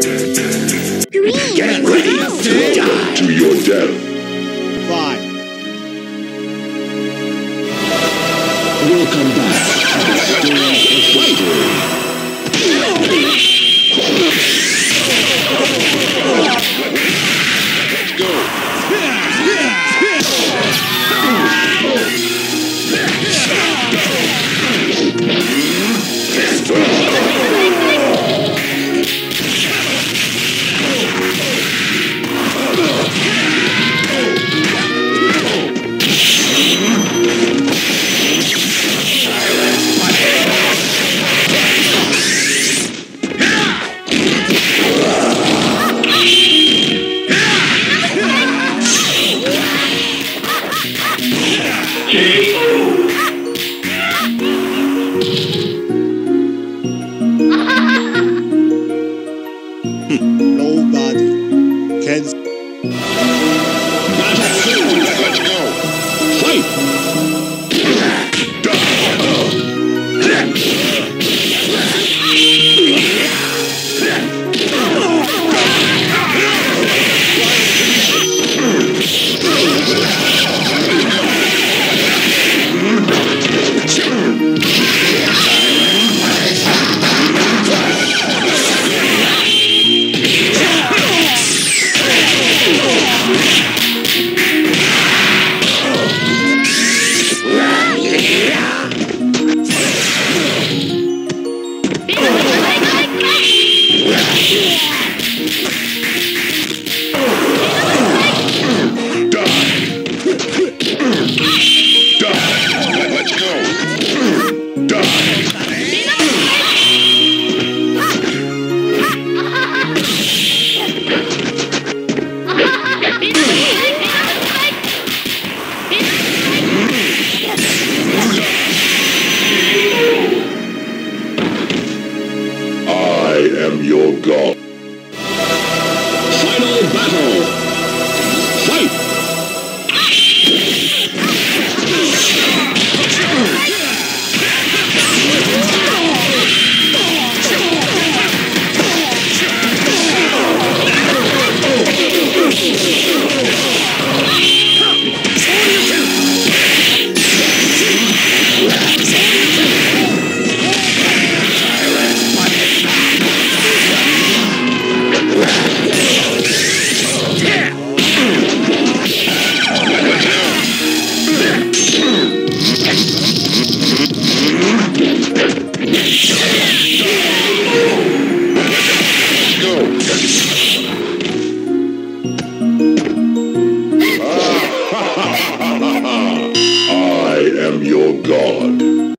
Get ready to die to your death. Five. Welcome back to the Stage of Nobody god. Am your god.